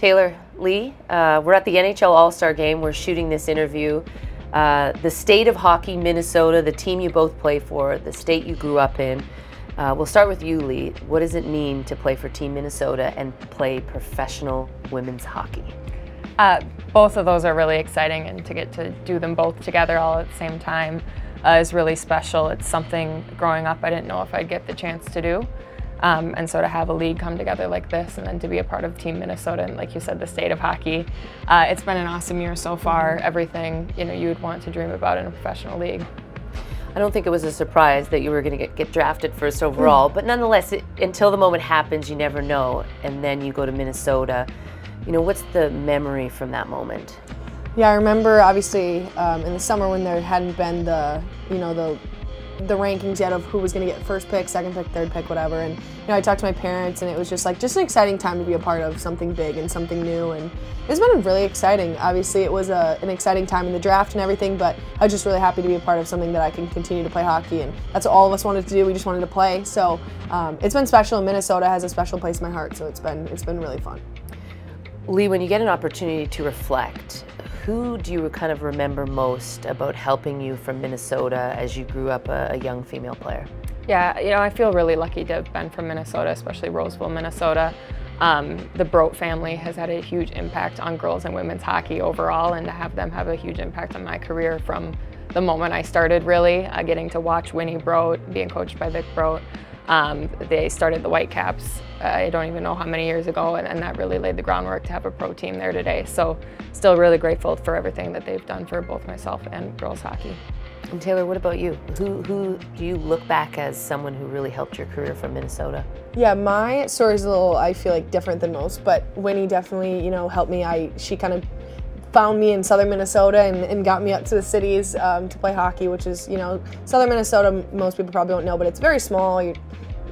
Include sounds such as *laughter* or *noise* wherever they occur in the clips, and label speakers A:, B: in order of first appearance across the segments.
A: Taylor Lee, uh, we're at the NHL All Star game. We're shooting this interview. Uh, the state of hockey, Minnesota, the team you both play for, the state you grew up in. Uh, we'll start with you, Lee. What does it mean to play for Team Minnesota and play professional women's hockey?
B: Uh, both of those are really exciting, and to get to do them both together all at the same time uh, is really special. It's something growing up I didn't know if I'd get the chance to do. Um, and so to have a league come together like this and then to be a part of Team Minnesota and like you said, the state of hockey, uh, it's been an awesome year so far. Everything you know you would want to dream about in a professional league.
A: I don't think it was a surprise that you were going to get, get drafted first overall, but nonetheless, it, until the moment happens, you never know. And then you go to Minnesota. You know, what's the memory from that moment?
C: Yeah, I remember obviously um, in the summer when there hadn't been the, you know, the the rankings yet of who was going to get first pick, second pick, third pick, whatever. And you know, I talked to my parents, and it was just like just an exciting time to be a part of something big and something new. And it's been really exciting. Obviously, it was a, an exciting time in the draft and everything, but I was just really happy to be a part of something that I can continue to play hockey. And that's what all of us wanted to do. We just wanted to play. So um, it's been special. Minnesota has a special place in my heart. So it's been it's been really fun.
A: Lee, when you get an opportunity to reflect, who do you kind of remember most about helping you from Minnesota as you grew up a, a young female player?
B: Yeah, you know, I feel really lucky to have been from Minnesota, especially Roseville, Minnesota. Um, the Brodt family has had a huge impact on girls and women's hockey overall, and to have them have a huge impact on my career from the moment I started, really, uh, getting to watch Winny Brodt, being coached by Vic Brodt. Um, they started the Whitecaps, uh, I don't even know how many years ago, and, and, that really laid the groundwork to have a pro team there today. So still really grateful for everything that they've done for both myself and girls hockey.
A: And Taylor, what about you? Who, who do you look back as someone who really helped your career from Minnesota?
C: Yeah, my story is a little, I feel like, different than most, but Winny definitely, you know, helped me. I She kind of found me in southern Minnesota and, and got me up to the cities um, to play hockey, which is, you know, southern Minnesota, most people probably don't know, but it's very small. You,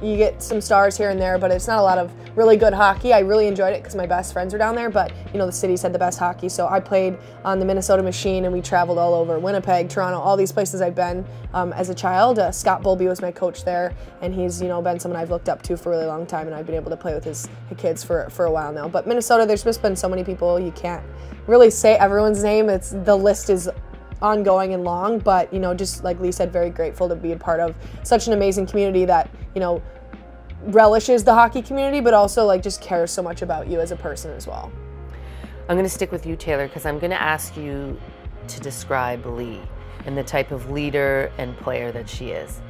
C: you get some stars here and there, but it's not a lot of really good hockey. I really enjoyed it because my best friends were down there, but you know the cities had the best hockey. So I played on the Minnesota Machine, and we traveled all over Winnipeg, Toronto, all these places I've been um, as a child. Uh, Scott Bulby was my coach there, and he's you know been someone I've looked up to for a really long time, and I've been able to play with his, his kids for for a while now. But Minnesota, there's just been so many people you can't really say everyone's name. It's the list is ongoing and long, but you know, just like Lee said, very grateful to be a part of such an amazing community that you know relishes the hockey community, but also like just cares so much about you as a person as well.
A: I'm going to stick with you, Taylor, because I'm going to ask you to describe Lee and the type of leader and player that she is.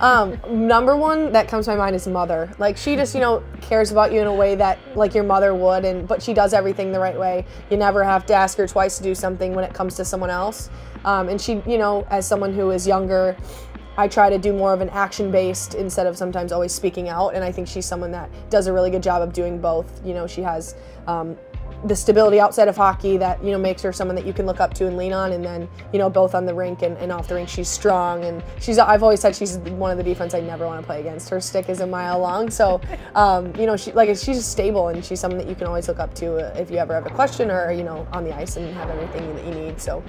C: Um, number one that comes to my mind is mother. Like she just, you know, cares about you in a way that like your mother would, and but she does everything the right way. You never have to ask her twice to do something when it comes to someone else. Um, and she, you know, as someone who is younger, I try to do more of an action based instead of sometimes always speaking out. And I think she's someone that does a really good job of doing both. You know, she has um, the stability outside of hockey that you know makes her someone that you can look up to and lean on. And then you know both on the rink and, and off the rink she's strong. And she's I've always said she's one of the defense I never want to play against. Her stick is a mile long. So um, you know she like she's stable and she's someone that you can always look up to if you ever have a question or you know on the ice and have everything that you need. So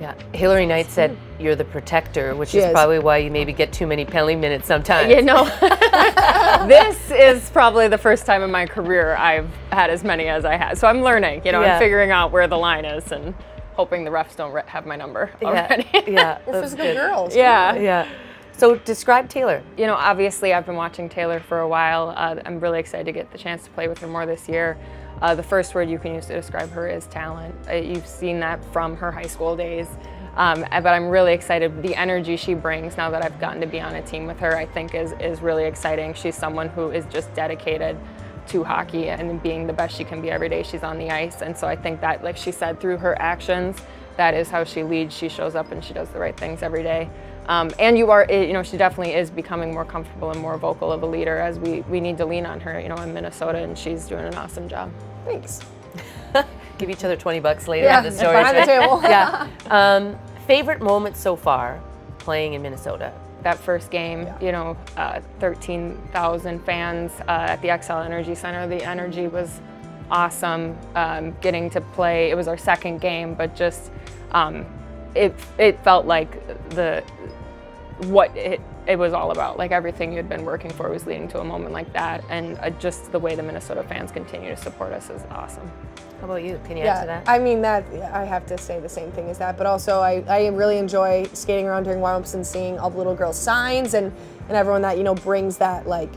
A: yeah, Hilary Knight said you're the protector, which
C: She
A: is
C: is.
A: probably why you maybe get too many penalty minutes sometimes.
B: You know, *laughs* this is probably the first time in my career I've had as many as I had. So I'm learning, you know,
A: Yeah.
B: I'm figuring out where the line is and hoping the refs don't re- have my number already.
A: yeah, *laughs* yeah,
C: we're physical
A: good.
C: girls
B: yeah.
A: Yeah. So describe Taylor.
B: You know, obviously I've been watching Taylor for a while. Uh, I'm really excited to get the chance to play with her more this year. Uh, the first word you can use to describe her is talent. Uh, you've seen that from her high school days. Um, but I'm really excited. The energy she brings now that I've gotten to be on a team with her, I think is, is really exciting. She's someone who is just dedicated to hockey and being the best she can be every day she's on the ice. And so I think that, like she said, through her actions, that is how she leads. She shows up and she does the right things every day. Um, and you are, you know, she definitely is becoming more comfortable and more vocal of a leader as we, we need to lean on her, you know, in Minnesota, and she's doing an awesome job.
C: thanks *laughs*
A: Give each other 20 bucks later
C: Yeah,
A: in the story.
C: behind the *laughs* table.
A: yeah. *laughs* Um, favorite moment so far playing in Minnesota?
B: That first game, you know, uh, 13,000 fans uh, at the Xcel Energy Center. The energy was awesome. Um, getting to play, it was our second game, but just um, it it felt like the what it it was all about. Like everything you had been working for was leading to a moment like that, and uh, just the way the Minnesota fans continue to support us is awesome.
A: How about you? Can you
C: Yeah,
A: answer that?
C: I mean that I have to say the same thing as that, but also I, I really enjoy skating around during warm-ups and seeing all the little girls' signs and and everyone that you know brings that like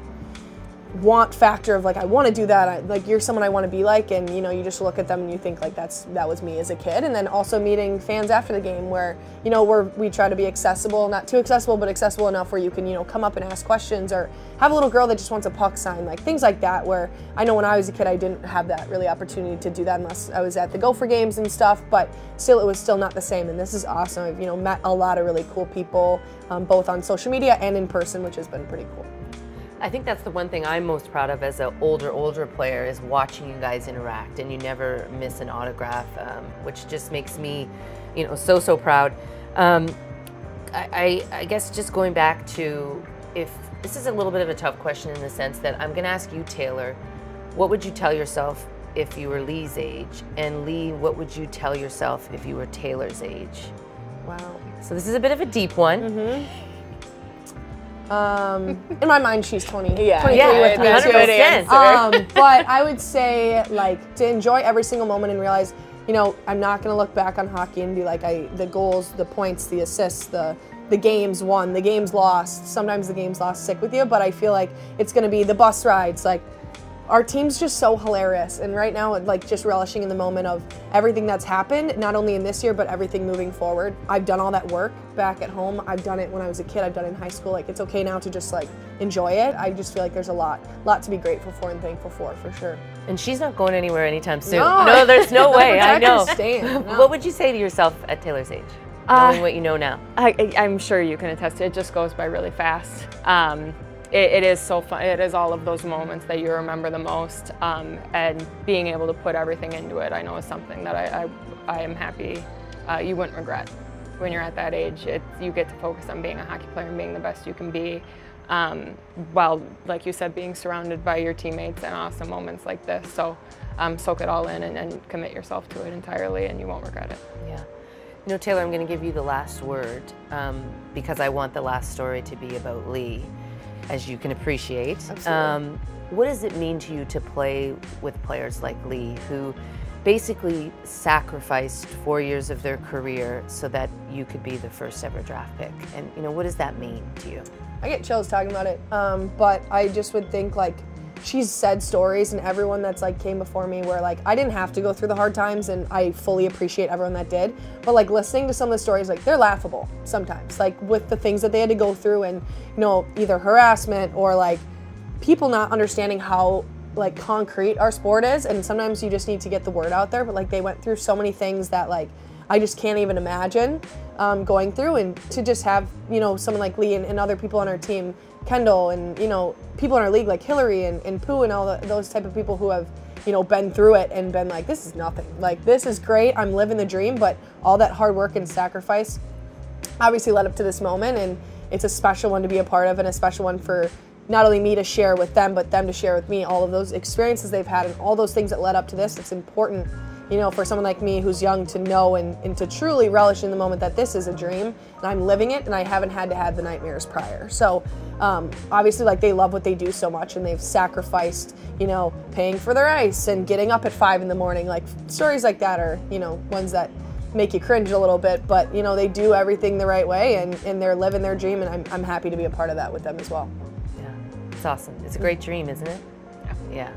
C: want factor of like I want to do that. I, like you're someone I want to be like, and you know you just look at them and you think like that's that was me as a kid. And then also meeting fans after the game where you know where we try to be accessible, not too accessible, but accessible enough where you can you know come up and ask questions or have a little girl that just wants a puck sign, like things like that. Where I know when I was a kid I didn't have that really opportunity to do that unless I was at the Gopher games and stuff. But still, it was still not the same. And this is awesome. I've you know met a lot of really cool people, um, both on social media and in person, which has been pretty cool.
A: I think that's the one thing I'm most proud of as an older, older player is watching you guys interact and you never miss an autograph, um, which just makes me, you know, so, so proud. Um, I, I, I guess just going back to if this is a little bit of a tough question in the sense that I'm going to ask you, Taylor, what would you tell yourself if you were Lee's age? And Lee, what would you tell yourself if you were Taylor's age?
C: Wow.
A: So this is a bit of a deep one.
C: Mm-hmm. Um, in my mind, she's 20,
B: Yeah.
C: 23
A: Yeah,
C: with me
A: hundred
C: too.
A: percent.
C: Um, but I would say like to enjoy every single moment and realize, you know, I'm not gonna look back on hockey and be like, I the goals, the points, the assists, the the games won, the games lost. Sometimes the games lost stick with you, but I feel like it's gonna be the bus rides, like our team's just so hilarious and right now like just relishing in the moment of everything that's happened not only in this year but everything moving forward i've done all that work back at home i've done it when i was a kid i've done it in high school like it's okay now to just like enjoy it i just feel like there's a lot lot to be grateful for and thankful for for sure
A: And she's not going anywhere anytime soon.
C: No.
A: No, there's no *laughs* way. I know.
C: staying, *laughs* no.
A: What would you say to yourself at Taylor's age,
B: Uh,
A: knowing what you know now?
B: I, I- I'm sure you can attest. It just goes by really fast. Um, it, it is so fun. It is all of those moments that you remember the most, um, and being able to put everything into it. I know is something that I, I, I am happy uh, you wouldn't regret when you're at that age. It, you get to focus on being a hockey player and being the best you can be, um, while, like you said, being surrounded by your teammates and awesome moments like this. So, um, soak it all in and, and commit yourself to it entirely, and you won't regret it.
A: Yeah. Know, Taylor, I'm going to give you the last word um, because I want the last story to be about Lee, as you can appreciate. Um, what does it mean to you to play with players like Lee, who basically sacrificed four years of their career so that you could be the first ever draft pick? And you know, what does that mean to you?
C: I get chills talking about it. Um, but I just would think like she's said stories and everyone that's like came before me where like I didn't have to go through the hard times and I fully appreciate everyone that did. But like listening to some of the stories, like they're laughable sometimes, like with the things that they had to go through and you know either harassment or like people not understanding how like concrete our sport is and sometimes you just need to get the word out there but like they went through so many things that like i just can't even imagine um, going through and to just have you know someone like lee and, and other people on our team kendall and you know people in our league like hilary and, and pooh and all the, those type of people who have you know been through it and been like this is nothing. Like this is great. I'm living the dream. But all that hard work and sacrifice obviously led up to this moment and it's a special one to be a part of and a special one for not only me to share with them but them to share with me all of those experiences they've had and all those things that led up to this. It's important you know for someone like me who's young to know and, and to truly relish in the moment that this is a dream and i'm living it and i haven't had to have the nightmares prior so um, obviously like they love what they do so much and they've sacrificed you know paying for their ice and getting up at five in the morning like stories like that are you know ones that make you cringe a little bit, but you know they do everything the right way and, and they're living their dream, and I'm, I'm happy to be a part of that with them as well.
A: Yeah, it's awesome. It's a great dream, isn't it? Yeah.